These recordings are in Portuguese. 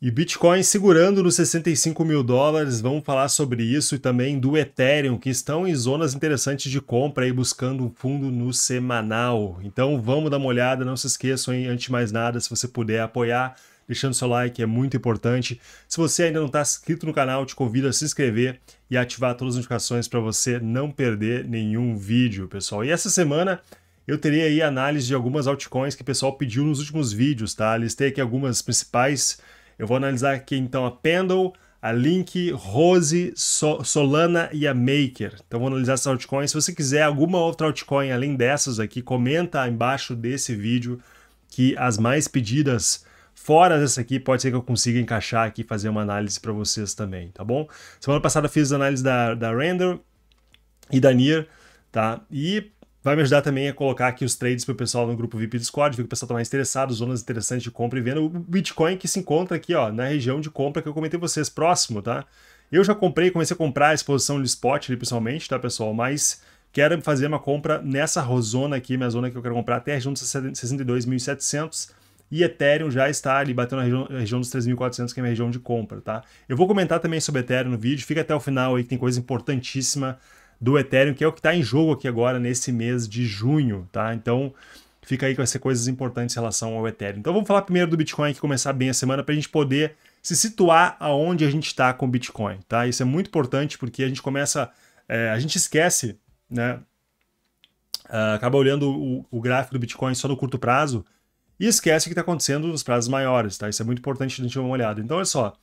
E Bitcoin segurando nos 65 mil dólares, vamos falar sobre isso e também do Ethereum, que estão em zonas interessantes de compra e buscando um fundo no semanal. Então vamos dar uma olhada, não se esqueçam, hein, antes de mais nada, se você puder apoiar, deixando seu like, é muito importante. Se você ainda não está inscrito no canal, te convido a se inscrever e ativar todas as notificações para você não perder nenhum vídeo, pessoal. E essa semana eu teria aí análise de algumas altcoins que o pessoal pediu nos últimos vídeos, tá? Listei aqui algumas principais eu vou analisar aqui então a Pendle, a Link, Rose, so Solana e a Maker. Então vou analisar essas altcoins. Se você quiser alguma outra altcoin além dessas aqui, comenta embaixo desse vídeo que as mais pedidas fora dessa aqui, pode ser que eu consiga encaixar aqui e fazer uma análise para vocês também, tá bom? Semana passada fiz análise da, da Render e da Nier, tá? E Vai me ajudar também a colocar aqui os trades para o pessoal no grupo VIP Discord, ver que o pessoal está mais interessado, zonas interessantes de compra e venda. O Bitcoin que se encontra aqui, ó, na região de compra que eu comentei vocês, próximo, tá? Eu já comprei, comecei a comprar a exposição de spot ali, pessoalmente, tá, pessoal? Mas quero fazer uma compra nessa zona aqui, minha zona que eu quero comprar até a região dos 62.700 e Ethereum já está ali batendo na região, região dos 3.400, que é a minha região de compra, tá? Eu vou comentar também sobre Ethereum no vídeo, fica até o final aí que tem coisa importantíssima do Ethereum, que é o que está em jogo aqui agora nesse mês de junho, tá? Então fica aí que vai ser coisas importantes em relação ao Ethereum. Então vamos falar primeiro do Bitcoin que começar bem a semana para a gente poder se situar aonde a gente está com o Bitcoin, tá? Isso é muito importante porque a gente começa, é, a gente esquece, né? Uh, acaba olhando o, o, gráfico do Bitcoin só no curto prazo e esquece o que está acontecendo nos prazos maiores, tá? Isso é muito importante a gente dar uma olhada. Então, olha só,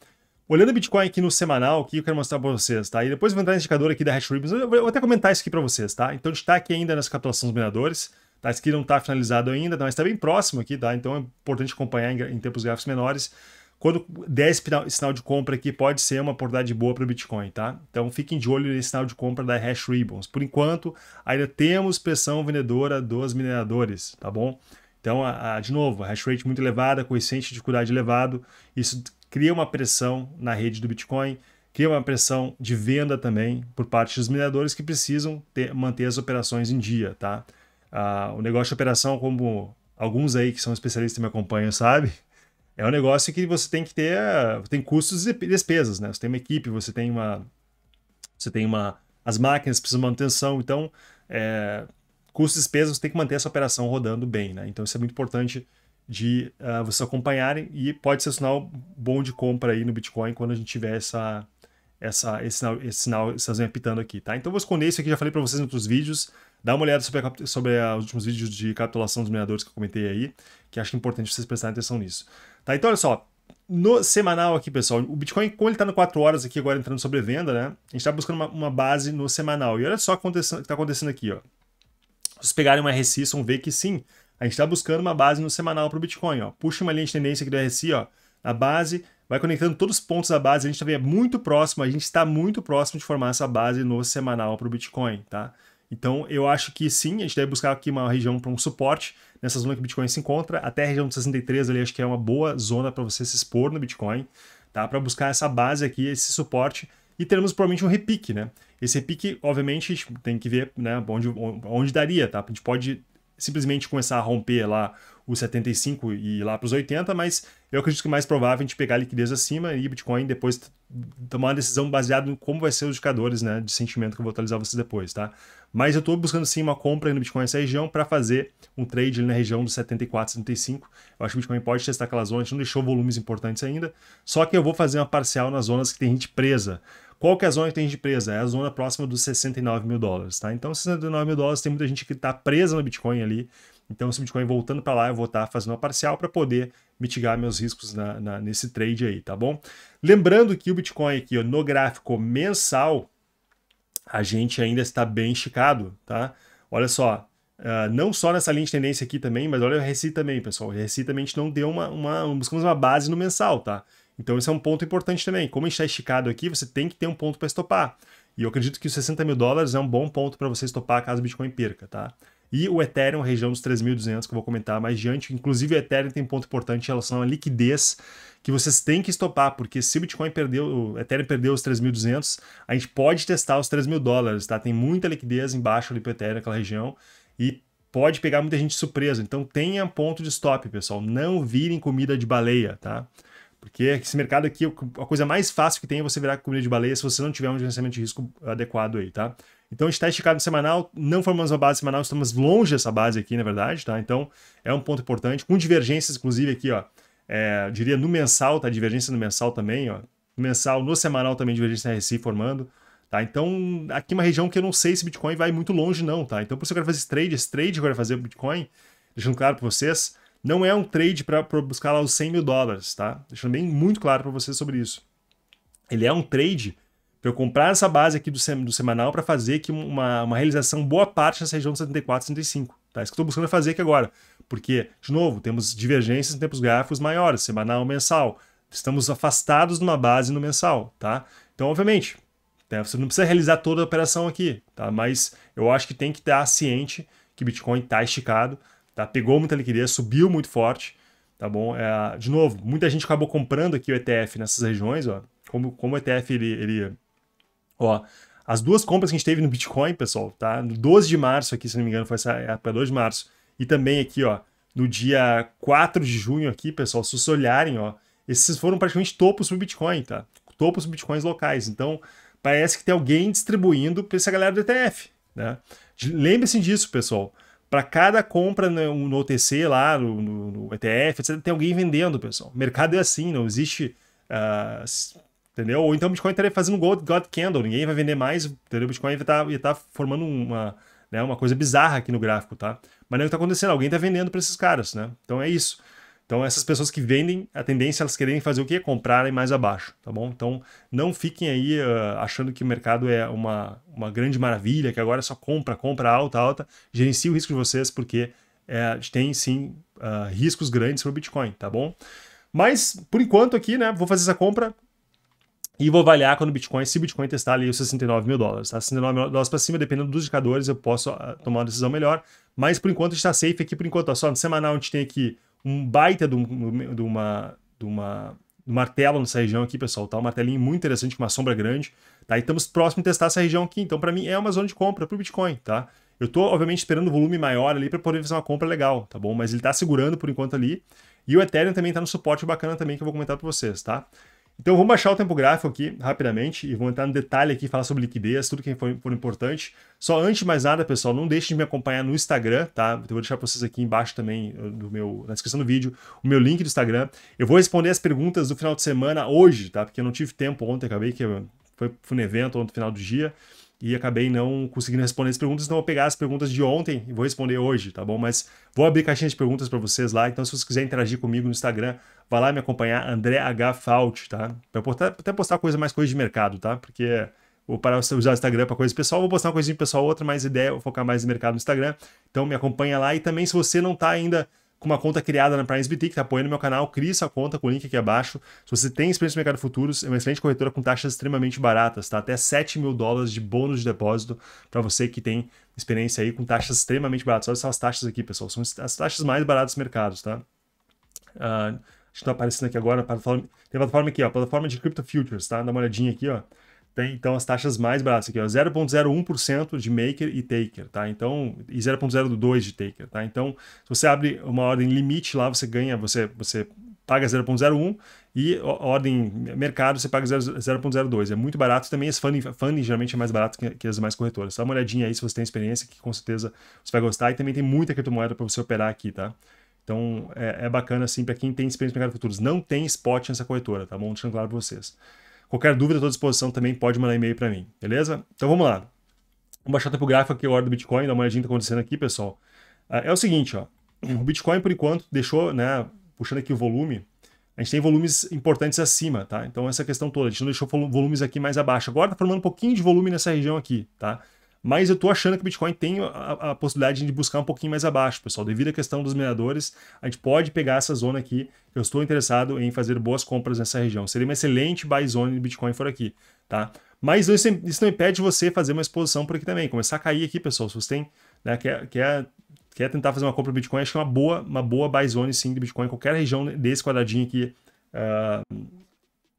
Olhando o Bitcoin aqui no semanal, o que eu quero mostrar para vocês, tá? E depois eu vou entrar no indicador aqui da Hash Ribbons, eu vou até comentar isso aqui para vocês, tá? Então a gente está aqui ainda nessa capitulação dos mineradores, tá? Isso aqui não está finalizado ainda, mas está bem próximo aqui, tá? Então é importante acompanhar em, em tempos gráficos menores. Quando der esse sinal de compra aqui, pode ser uma oportunidade boa para o Bitcoin, tá? Então fiquem de olho nesse sinal de compra da Hash Ribbons. Por enquanto, ainda temos pressão vendedora dos mineradores, tá bom? Então, a, a, de novo, a hash rate muito elevada, coeficiente de dificuldade elevado, isso cria uma pressão na rede do Bitcoin, cria uma pressão de venda também por parte dos mineradores que precisam ter, manter as operações em dia, tá? Ah, o negócio de operação, como alguns aí que são especialistas me acompanham, sabe? É um negócio que você tem que ter, tem custos e despesas, né? Você tem uma equipe, você tem uma, você tem uma, as máquinas precisam de manutenção, então, é, custos e despesas, você tem que manter essa operação rodando bem, né? Então isso é muito importante de uh, vocês acompanharem e pode ser um sinal bom de compra aí no Bitcoin quando a gente tiver essa, essa, esse sinal, esse sinal esse apitando aqui, tá? Então vou esconder isso aqui, já falei para vocês em outros vídeos. Dá uma olhada sobre, a, sobre a, os últimos vídeos de capitulação dos mineradores que eu comentei aí, que acho importante vocês prestarem atenção nisso. Tá? Então olha só, no semanal aqui, pessoal, o Bitcoin, como ele está no 4 horas aqui, agora entrando sobre venda, né? A gente está buscando uma, uma, base no semanal. E olha só o que está acontecendo aqui, ó. Se vocês pegarem uma RSI, vão ver que sim, a gente está buscando uma base no semanal para o Bitcoin. Ó. Puxa uma linha de tendência aqui do RSI, ó, a base, vai conectando todos os pontos da base. A gente também é muito próximo, a gente está muito próximo de formar essa base no semanal para o Bitcoin. Tá? Então eu acho que sim, a gente deve buscar aqui uma região para um suporte nessa zona que o Bitcoin se encontra. Até a região de 63 ali, acho que é uma boa zona para você se expor no Bitcoin, tá? para buscar essa base aqui, esse suporte. E teremos provavelmente um repique, né? Esse repique, obviamente, tem que ver né, onde, onde daria, tá? A gente pode simplesmente começar a romper lá os 75 e ir lá para os 80, mas eu acredito que é mais provável a gente pegar a liquidez acima e Bitcoin depois tomar uma decisão baseada em como vai ser os indicadores né, de sentimento que eu vou atualizar vocês depois, tá? Mas eu estou buscando sim uma compra no Bitcoin nessa região para fazer um trade na região dos 74, 75. Eu acho que o Bitcoin pode testar aquela zona, a gente não deixou volumes importantes ainda, só que eu vou fazer uma parcial nas zonas que tem gente presa. Qual que é a zona que tem gente presa? É a zona próxima dos 69 mil dólares, tá? Então, 69 mil dólares tem muita gente que está presa no Bitcoin ali. Então, se o Bitcoin voltando para lá, eu vou estar tá fazendo uma parcial para poder mitigar meus riscos na, na, nesse trade aí, tá bom? Lembrando que o Bitcoin aqui, ó, no gráfico mensal, a gente ainda está bem esticado, tá? Olha só, uh, não só nessa linha de tendência aqui também, mas olha o RSI também, pessoal. O RSI também a gente não deu uma, uma, buscamos uma base no mensal, tá? Então esse é um ponto importante também. Como a está esticado aqui, você tem que ter um ponto para estopar. E eu acredito que os 60 mil dólares é um bom ponto para você estopar caso o Bitcoin perca, tá? E o Ethereum, região dos 3.200, que eu vou comentar mais diante. Inclusive, o Ethereum tem um ponto importante em relação à liquidez, que vocês têm que estopar, porque se o Bitcoin perdeu, o Ethereum perdeu os 3.200, a gente pode testar os 3 mil dólares, tá? Tem muita liquidez embaixo ali para o Ethereum, naquela região, e pode pegar muita gente surpresa. Então, tenha ponto de stop, pessoal. Não virem comida de baleia, tá? Porque esse mercado aqui, a coisa mais fácil que tem é você virar comida de baleia se você não tiver um gerenciamento de risco adequado aí, tá? Então a gente está esticado semanal, não formamos uma base semanal, estamos longe dessa base aqui, na verdade, tá? Então é um ponto importante, com divergências, inclusive, aqui, ó. É, diria no mensal, tá? Divergência no mensal também, ó. No mensal, no semanal também, divergência RSI formando. Tá? Então, aqui uma região que eu não sei se Bitcoin vai muito longe, não, tá? Então, por isso eu quero fazer esse trade, esse trade que eu quero fazer Bitcoin, deixando claro para vocês, não é um trade para buscar lá os 100 mil dólares, tá? Deixando bem muito claro para vocês sobre isso. Ele é um trade para eu comprar essa base aqui do, sem, do semanal para fazer aqui uma, uma realização boa parte nessa região de 74, 75. Tá? Isso que eu estou buscando fazer aqui agora. Porque, de novo, temos divergências em tempos gráficos maiores, semanal, mensal. Estamos afastados de uma base no mensal, tá? Então, obviamente, né, você não precisa realizar toda a operação aqui, tá? Mas eu acho que tem que estar ciente que Bitcoin está esticado, tá? Pegou muita liquidez, subiu muito forte, tá bom? É, de novo, muita gente acabou comprando aqui o ETF nessas regiões, ó. Como, como o ETF, ele, ele, ó, as duas compras que a gente teve no Bitcoin, pessoal, tá? No 12 de março aqui, se não me engano, foi essa época, 2 de março, e também aqui, ó, no dia 4 de junho aqui, pessoal, se vocês olharem, ó, esses foram praticamente topos pro Bitcoin, tá? Topos Bitcoins locais. Então, parece que tem alguém distribuindo para essa galera do ETF, né? Lembre-se disso, pessoal para cada compra no, no, OTC lá, no, no, ETF, etc., tem alguém vendendo, pessoal. Mercado é assim, não existe. Uh, entendeu? Ou então o Bitcoin estaria fazendo God, God Candle, ninguém vai vender mais, entendeu? O Bitcoin vai estar, tá, tá formando uma, né, uma coisa bizarra aqui no gráfico, tá? Mas não é o que está acontecendo, alguém está vendendo para esses caras, né? Então é isso. Então, essas pessoas que vendem, a tendência é elas querem fazer o quê? Comprarem mais abaixo, tá bom? Então, não fiquem aí uh, achando que o mercado é uma, uma grande maravilha, que agora é só compra, compra alta, alta. Gerencie o risco de vocês, porque é, tem sim uh, riscos grandes para o Bitcoin, tá bom? Mas, por enquanto aqui, né, vou fazer essa compra e vou avaliar quando o Bitcoin, se o Bitcoin testar ali os 69 mil dólares, tá? 69 mil dólares para cima, dependendo dos indicadores, eu posso uh, tomar uma decisão melhor. Mas, por enquanto, está safe aqui, por enquanto, ó, só no semanal a gente tem aqui um baita de, um, de uma, de uma um martelo nessa região aqui, pessoal, tá? Um martelinho muito interessante, com uma sombra grande, tá? E estamos próximo de testar essa região aqui, então para mim é uma zona de compra para o Bitcoin, tá? Eu tô, obviamente, esperando um volume maior ali para poder fazer uma compra legal, tá bom? Mas ele tá segurando por enquanto ali. E o Ethereum também tá no suporte bacana também, que eu vou comentar para vocês, tá? Então vamos baixar o tempo gráfico aqui rapidamente e vou entrar no detalhe aqui, falar sobre liquidez, tudo que for, for importante. Só antes de mais nada, pessoal, não deixem de me acompanhar no Instagram, tá? Eu vou deixar para vocês aqui embaixo também, do meu, na descrição do vídeo, o meu link do Instagram. Eu vou responder as perguntas do final de semana hoje, tá? Porque eu não tive tempo ontem, acabei que foi, foi um evento ontem no final do dia e acabei não conseguindo responder as perguntas, então vou pegar as perguntas de ontem e vou responder hoje, tá bom? Mas vou abrir caixinha de perguntas para vocês lá, então se vocês quiserem interagir comigo no Instagram, vá lá me acompanhar, André H. Fault, tá? Pra postar, até postar coisa mais coisa de mercado, tá? Porque vou parar de usar o Instagram para coisa pessoal, vou postar uma coisinha pessoal, outra, mais ideia, vou focar mais no mercado no Instagram. Então me acompanha lá e também se você não tá ainda com uma conta criada na PrimeSBT, que está apoiando meu canal, crie sua conta com o link aqui abaixo. Se você tem experiência no mercado futuros, é uma excelente corretora com taxas extremamente baratas, tá? Até 7 mil dólares de bônus de depósito para você que tem experiência aí com taxas extremamente baratas. Olha só as taxas aqui, pessoal. São as taxas mais baratas do mercado, tá? Uh, acho que está aparecendo aqui agora. Plataforma, tem a plataforma aqui, ó, plataforma de Crypto Futures, tá? Dá uma olhadinha aqui, ó. Tem, então, as taxas mais baratas aqui, ó, 0,01% de maker e taker, tá? Então, e 0,02 de taker, tá? Então, se você abre uma ordem limite lá, você ganha, você, você paga 0,01 e ordem mercado você paga 0,02. É muito barato também. Esse funding, funding geralmente é mais barato que, que as mais corretoras. Dá uma olhadinha aí se você tem experiência, que com certeza você vai gostar. E também tem muita criptomoeda para você operar aqui, tá? Então é, é bacana assim para quem tem experiência no mercado futuros. Não tem spot nessa corretora, tá bom? Deixando claro para vocês. Qualquer dúvida, estou à disposição também, pode mandar e-mail para mim, beleza? Então vamos lá. Vamos baixar o tempo gráfico aqui, a hora do Bitcoin, dar uma olhadinha que está acontecendo aqui, pessoal. Ah, é o seguinte, ó. O Bitcoin, por enquanto, deixou, né, puxando aqui o volume, a gente tem volumes importantes acima, tá? Então essa questão toda, a gente não deixou volumes aqui mais abaixo. Agora está formando um pouquinho de volume nessa região aqui, tá? Mas eu estou achando que o Bitcoin tem a, a, possibilidade de buscar um pouquinho mais abaixo, pessoal. Devido à questão dos mineradores, a gente pode pegar essa zona aqui. Eu estou interessado em fazer boas compras nessa região. Seria uma excelente buy zone de Bitcoin por aqui, tá? Mas isso, isso não impede você fazer uma exposição por aqui também. Começar a cair aqui, pessoal. Se você tem, né, quer, quer, quer tentar fazer uma compra de Bitcoin, acho que é uma boa, uma boa buy zone sim de Bitcoin. Qualquer região desse quadradinho aqui uh,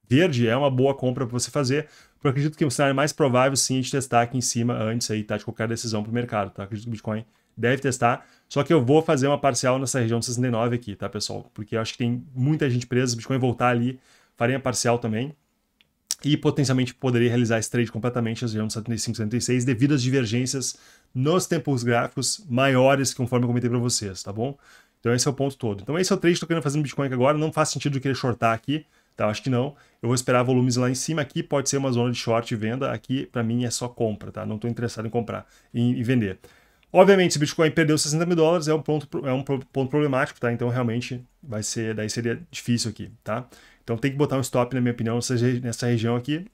verde é uma boa compra para você fazer. Eu acredito que o cenário mais provável sim é de testar aqui em cima antes aí, tá? De qualquer decisão para o mercado, tá? Acredito que o Bitcoin deve testar. Só que eu vou fazer uma parcial nessa região de 69 aqui, tá, pessoal? Porque eu acho que tem muita gente presa, Bitcoin voltar ali, faria parcial também. E potencialmente poderia realizar esse trade completamente na região de 75, 76, devido às divergências nos tempos gráficos maiores, conforme eu comentei para vocês, tá bom? Então esse é o ponto todo. Então esse é o trade que eu querendo fazer no Bitcoin agora. Não faz sentido eu querer shortar aqui, tá? Acho que não. Eu vou esperar volumes lá em cima. Aqui pode ser uma zona de short e venda. Aqui, para mim, é só compra, tá? Não estou interessado em comprar e vender. Obviamente, se o Bitcoin perdeu 60 mil dólares, é um ponto, é um ponto problemático, tá? Então, realmente, vai ser, daí seria difícil aqui, tá? Então, tem que botar um stop, na minha opinião, nessa, nessa região aqui,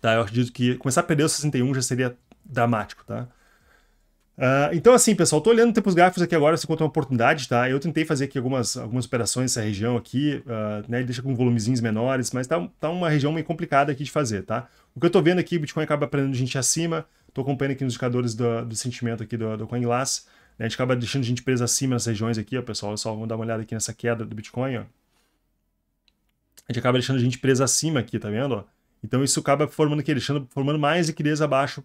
tá? Eu acredito que começar a perder os 61 já seria dramático, tá? Uh, então, assim, pessoal, tô olhando tempos gráficos aqui agora, se encontra uma oportunidade, tá? Eu tentei fazer aqui algumas, algumas operações nessa região aqui, uh, né? Deixa com volumezinhos menores, mas tá, tá uma região meio complicada aqui de fazer, tá? O que eu tô vendo aqui, o Bitcoin acaba prendendo gente acima, Estou acompanhando aqui nos indicadores do, do sentimento aqui do, do CoinGlass. Né? A gente acaba deixando gente presa acima nas regiões aqui, ó, pessoal. Só vamos dar uma olhada aqui nessa queda do Bitcoin, ó. A gente acaba deixando gente presa acima aqui, tá vendo? Ó? Então isso acaba formando aqui, deixando, formando mais liquidez abaixo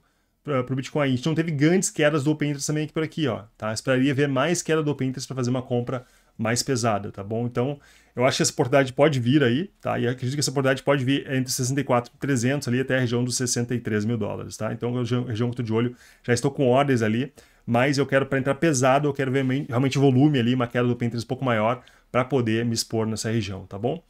para o Bitcoin. A gente não teve grandes quedas do Open Interest também aqui por aqui, ó. Tá? Esperaria ver mais queda do Open Interest para fazer uma compra mais pesada, tá bom? Então, eu acho que essa oportunidade pode vir aí, tá? E acredito que essa oportunidade pode vir entre 64,300 ali até a região dos 63 mil dólares, tá? Então, região, que eu estou de olho, já estou com ordens ali, mas eu quero, para entrar pesado, eu quero ver realmente volume ali, uma queda do Pinterest um pouco maior, para poder me expor nessa região, tá bom?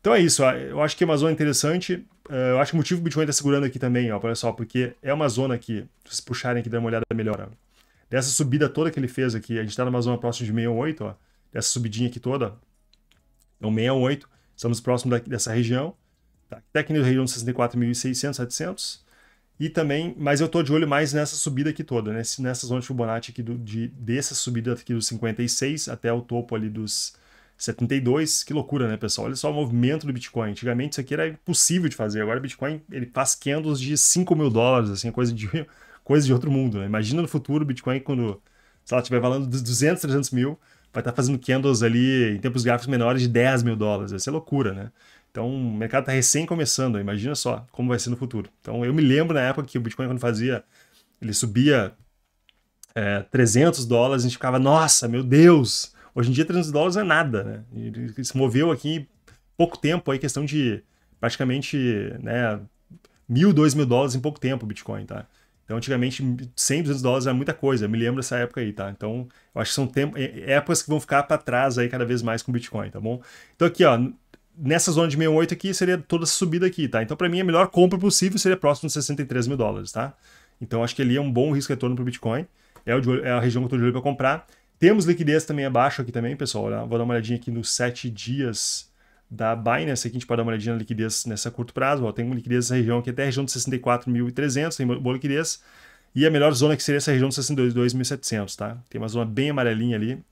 Então é isso, eu acho que é uma zona interessante. Eh, eu acho que o motivo que o Bitcoin está segurando aqui também, ó, olha só, porque é uma zona que, se vocês puxarem aqui, dar uma olhada melhor, ó, dessa subida toda que ele fez aqui, a gente está numa zona próxima de 68, ó, dessa subidinha aqui toda. Então, 68, estamos próximo dessa região. Tá? Na região de 64.600, 700. E também, mas eu estou de olho mais nessa subida aqui toda, né? nessa zona de Fibonacci aqui do, de, dessa subida aqui dos 56 até o topo ali dos 72. Que loucura, né, pessoal? Olha só o movimento do Bitcoin. Antigamente isso aqui era impossível de fazer. Agora o Bitcoin ele faz candles de 5 mil dólares, assim, coisa de, coisa de outro mundo. Né? Imagina no futuro o Bitcoin quando, sei lá, estiver valendo dos 200, 300 mil, vai estar fazendo candles ali em tempos gráficos menores de 10 mil dólares. Vai ser loucura, né? Então o mercado está recém começando, imagina só como vai ser no futuro. Então eu me lembro na época que o Bitcoin, quando fazia, ele subia é, 300 dólares, a gente ficava, nossa, meu Deus! Hoje em dia 300 dólares é nada, né? Ele se moveu aqui pouco tempo, aí questão de praticamente né, mil, dois mil dólares em pouco tempo o Bitcoin, tá? Então, antigamente, 100, 200 dólares era muita coisa. Eu me lembro dessa época aí, tá? Então, eu acho que são tempo, é, é épocas que vão ficar para trás aí cada vez mais com o Bitcoin, tá bom? Então, aqui, ó, nessa zona de 68 aqui seria toda essa subida aqui, tá? Então, para mim, a melhor compra possível seria próximo de 63 mil dólares, tá? Então, acho que ali é um bom risco retorno para o Bitcoin. É, o é a região que eu estou de olho para comprar. Temos liquidez também abaixo aqui também, pessoal. Vou dar uma olhadinha aqui nos 7 dias da Binance, aqui a gente pode dar uma olhadinha na liquidez nessa curto prazo, ó, tem uma liquidez nessa região aqui até a região de 64.300, tem boa liquidez, e a melhor zona que seria essa região de 62.700, tá? Tem uma zona bem amarelinha ali,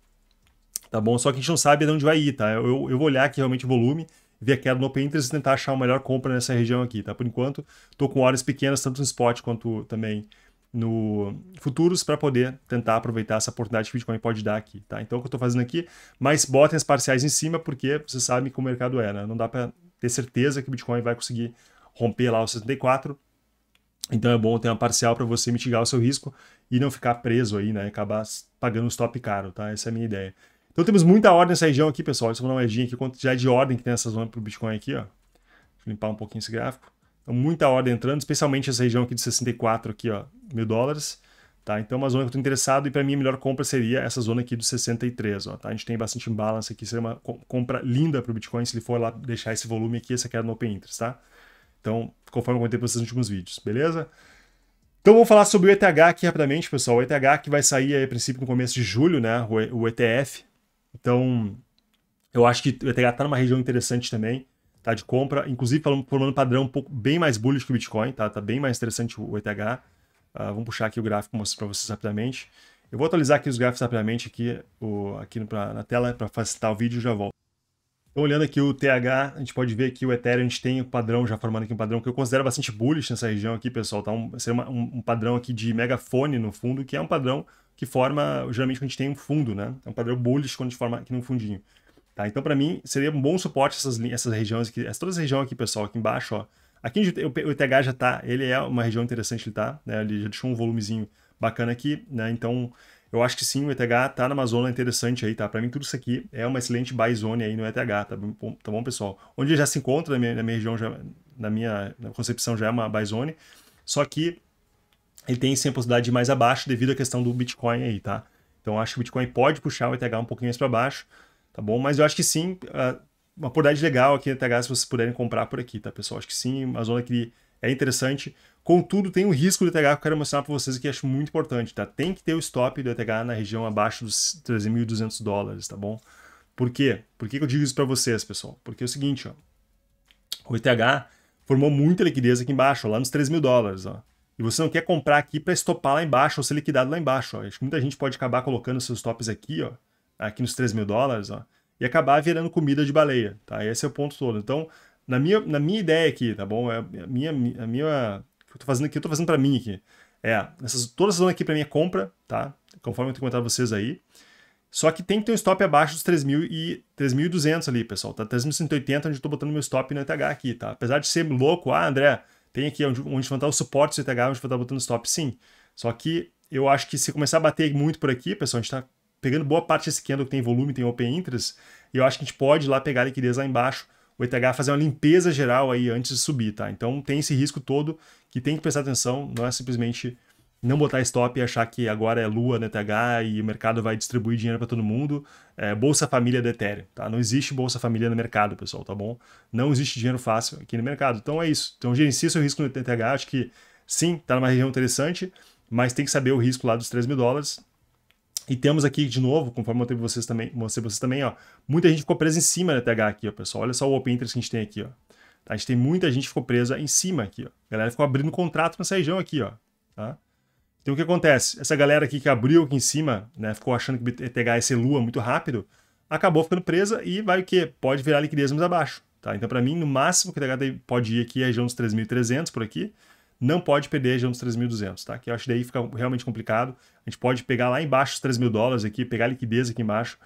tá bom? Só que a gente não sabe de onde vai ir, tá? Eu, eu vou olhar aqui realmente o volume, ver a queda no Open Interest e tentar achar a melhor compra nessa região aqui, tá? Por enquanto, tô com horas pequenas, tanto no spot quanto também no futuros para poder tentar aproveitar essa oportunidade que o Bitcoin pode dar aqui, tá? Então, o que eu estou fazendo aqui, mas botem as parciais em cima, porque vocês sabem que o mercado é, né? Não dá para ter certeza que o Bitcoin vai conseguir romper lá os 64. Então, é bom ter uma parcial para você mitigar o seu risco e não ficar preso aí, né? Acabar pagando um stop caro, tá? Essa é a minha ideia. Então, temos muita ordem nessa região aqui, pessoal. Deixa eu dar uma olhadinha aqui, quanto já é de ordem que tem essa zona para o Bitcoin aqui, ó. Deixa eu limpar um pouquinho esse gráfico. Então, muita ordem entrando, especialmente essa região aqui de 64 aqui, ó, mil dólares. Tá? Então, uma zona que eu estou interessado e para mim a melhor compra seria essa zona aqui dos 63. Ó, tá? A gente tem bastante imbalance aqui, seria uma compra linda para o Bitcoin se ele for lá deixar esse volume aqui, essa queda no Open Interest. Tá? Então, conforme eu comentei para vocês nos últimos vídeos, beleza? Então vamos falar sobre o ETH aqui rapidamente, pessoal. O ETH que vai sair aí, a princípio no começo de julho, né? O ETF. Então, eu acho que o ETH está numa região interessante também tá, de compra, inclusive formando um padrão um pouco bem mais bullish que o Bitcoin, tá, tá bem mais interessante o ETH. Uh, vamos puxar aqui o gráfico mostrar para vocês rapidamente. Eu vou atualizar aqui os gráficos rapidamente aqui, o, aqui pra, na tela para facilitar o vídeo e já volto. Então, olhando aqui o TH, a gente pode ver que o Ethereum a gente tem o padrão, já formando aqui um padrão que eu considero bastante bullish nessa região aqui, pessoal. Tá um, seria uma, um, um, padrão aqui de megafone no fundo, que é um padrão que forma, geralmente, quando a gente tem um fundo, né? É um padrão bullish quando a gente forma aqui num fundinho. Tá? Então, para mim, seria um bom suporte essas, essas regiões aqui, essa, toda essa região aqui, pessoal, aqui embaixo, ó. Aqui o ETH já tá, ele é uma região interessante, ele tá, né? Ele já deixou um volumezinho bacana aqui, né? Então, eu acho que sim, o ETH tá numa zona interessante aí, tá? Para mim, tudo isso aqui é uma excelente buy zone aí no ETH, tá bom, tá bom pessoal? Onde já se encontra na minha, na minha região, já, na minha na concepção, já é uma buy zone, só que ele tem sim a possibilidade de ir mais abaixo devido à questão do Bitcoin aí, tá? Então acho que o Bitcoin pode puxar o ETH um pouquinho mais para baixo, tá bom? Mas eu acho que sim, uma oportunidade legal aqui no ETH se vocês puderem comprar por aqui, tá, pessoal? Acho que sim, uma zona que é interessante. Contudo, tem um risco do ETH que eu quero mostrar para vocês que acho muito importante, tá? Tem que ter o stop do ETH na região abaixo dos 13.200 dólares, tá bom? Por quê? Por que eu digo isso para vocês, pessoal? Porque é o seguinte, ó. O ETH formou muita liquidez aqui embaixo, ó, lá nos 3 mil dólares, ó. E você não quer comprar aqui para estopar lá embaixo ou ser liquidado lá embaixo, ó. Acho que muita gente pode acabar colocando seus stops aqui, ó, aqui nos 3 mil dólares, ó, e acabar virando comida de baleia, tá? Esse é o ponto todo. Então, na minha, na minha ideia aqui, tá bom? É a minha, a minha que eu tô fazendo aqui, eu tô fazendo para mim aqui. É, essas, toda essa zona aqui para mim é compra, tá? Conforme eu tenho comentado vocês aí. Só que tem que ter um stop abaixo dos 3.200 ali, pessoal. Tá 3.180 onde eu tô botando meu stop no ETH aqui, tá? Apesar de ser louco, ah, André, tem aqui onde, onde vão estar os suportes do ETH, onde vou estar botando stop, sim. Só que eu acho que se começar a bater muito por aqui, pessoal, a gente tá pegando boa parte desse candle que tem volume, tem open interest, e eu acho que a gente pode ir lá pegar liquidez lá embaixo o ETH fazer uma limpeza geral aí antes de subir, tá? Então tem esse risco todo que tem que prestar atenção, não é simplesmente não botar stop e achar que agora é lua no ETH e o mercado vai distribuir dinheiro para todo mundo. É, Bolsa Família do Ethereum, tá? Não existe Bolsa Família no mercado, pessoal, tá bom? Não existe dinheiro fácil aqui no mercado. Então é isso. Então gerencia seu risco no ETH, acho que sim, tá numa região interessante, mas tem que saber o risco lá dos 3 mil dólares e temos aqui, de novo, conforme eu vocês também, mostrei vocês também, ó, muita gente ficou presa em cima da TH aqui, ó, pessoal. Olha só o Open Interest que a gente tem aqui, ó. A gente tem muita gente que ficou presa em cima aqui, ó. A galera ficou abrindo contrato nessa região aqui, ó. Tá? Então o que acontece? Essa galera aqui que abriu aqui em cima, né, ficou achando que TH ia ser lua muito rápido, acabou ficando presa e vai o quê? Pode virar liquidez mais abaixo, tá? Então para mim, no máximo que a TH pode ir aqui é a região dos 3.300 por aqui, não pode perder a região dos 3.200, tá? Que eu acho que daí fica realmente complicado. A gente pode pegar lá embaixo os 3 mil dólares aqui, pegar liquidez aqui embaixo.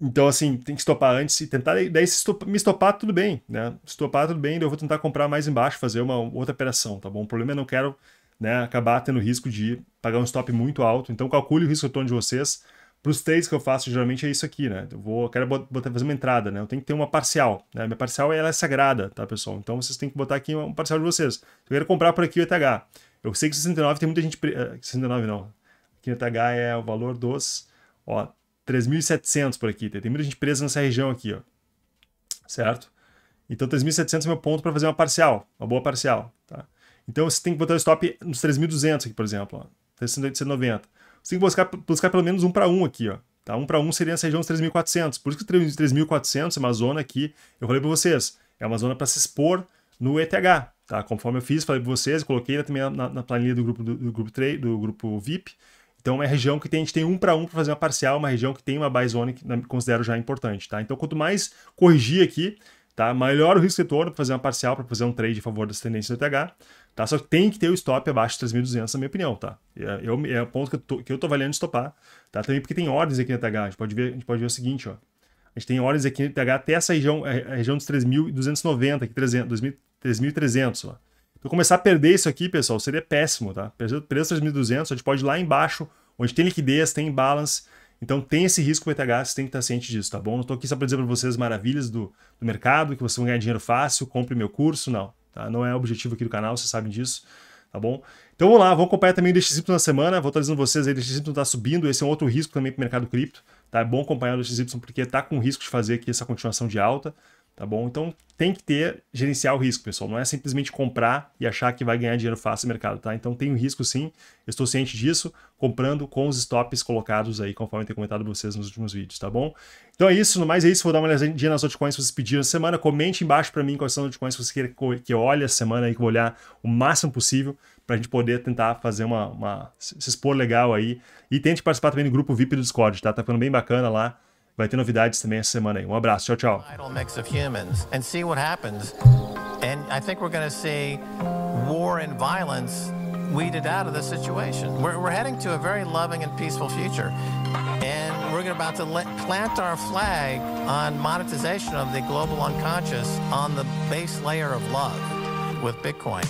Então, assim, tem que estopar antes e tentar. Daí, se estop, me estopar, tudo bem, né? Estopar, tudo bem, daí eu vou tentar comprar mais embaixo, fazer uma outra operação, tá bom? O problema é não quero né, acabar tendo risco de pagar um stop muito alto. Então, calcule o risco retorno de vocês para os trades que eu faço, geralmente é isso aqui, né? Eu vou, quero botar, fazer uma entrada, né? Eu tenho que ter uma parcial, né? Minha parcial ela é sagrada, tá, pessoal? Então vocês têm que botar aqui uma parcial de vocês. Eu quero comprar por aqui o ETH. Eu sei que 69 tem muita gente. 69 eh, não. Aqui no ETH é o valor dos. Ó, 3.700 por aqui. Tem muita gente presa nessa região aqui, ó. Certo? Então 3.700 é meu ponto para fazer uma parcial, uma boa parcial, tá? Então você tem que botar o stop nos 3.200 aqui, por exemplo, ó. 390 você tem que buscar, buscar pelo menos um para um aqui, ó. Tá? Um para um seria essa região dos 3.400. Por isso que 3.400 é uma zona aqui, eu falei para vocês, é uma zona para se expor no ETH. Tá? Conforme eu fiz, falei para vocês, coloquei também na, na planilha do grupo, do, do, grupo trade, do grupo VIP. Então é uma região que tem, a gente tem um para um para fazer uma parcial, uma região que tem uma buy zone que considero já importante. Tá? Então quanto mais corrigir aqui, tá? maior o risco retorno para fazer uma parcial, para fazer um trade a favor das tendências do ETH. Tá? Só que tem que ter o stop abaixo de 3.200, na minha opinião, tá? É, eu, é o ponto que eu, tô, que eu tô avaliando de stopar, tá? Também porque tem ordens aqui no TH, a gente pode ver, a gente pode ver o seguinte, ó. A gente tem ordens aqui no TH até essa região, a região dos 3.290, aqui 3.300, ó. Então começar a perder isso aqui, pessoal, seria péssimo, tá? Perder 3.200, a gente pode ir lá embaixo, onde tem liquidez, tem balance, então tem esse risco para o ETH, você tem que estar ciente disso, tá bom? Não estou aqui só para dizer para vocês maravilhas do, do mercado, que vocês vão ganhar dinheiro fácil, compre meu curso, não. Tá? Não é objetivo aqui do canal, vocês sabem disso, tá bom? Então vamos lá, vamos acompanhar também o DXY na semana, vou atualizando vocês aí, o DXY está subindo, esse é um outro risco também para o mercado cripto, tá? É bom acompanhar o DXY porque está com risco de fazer aqui essa continuação de alta, tá bom? Então tem que ter, gerenciar o risco, pessoal. Não é simplesmente comprar e achar que vai ganhar dinheiro fácil no mercado, tá? Então tem um risco sim, estou ciente disso, comprando com os stops colocados aí, conforme eu tenho comentado vocês nos últimos vídeos, tá bom? Então é isso, no mais é isso, vou dar uma olhadinha nas altcoins que vocês pediram essa semana, comente embaixo para mim quais são as altcoins que vocês querem que eu olhe essa semana aí, que eu vou olhar o máximo possível para a gente poder tentar fazer uma, uma, se expor legal aí. E tente participar também do grupo VIP do Discord, tá? Tá ficando bem bacana lá. Vai ter novidades também essa semana aí. Um abraço, tchau, tchau. mix of humans and see what happens. And I think we're going to see war and violence weeded out of the situation. We're, we're heading to a very loving and peaceful future. And we're going about to let, plant our flag on monetization of the global unconscious on the base layer of love with Bitcoin.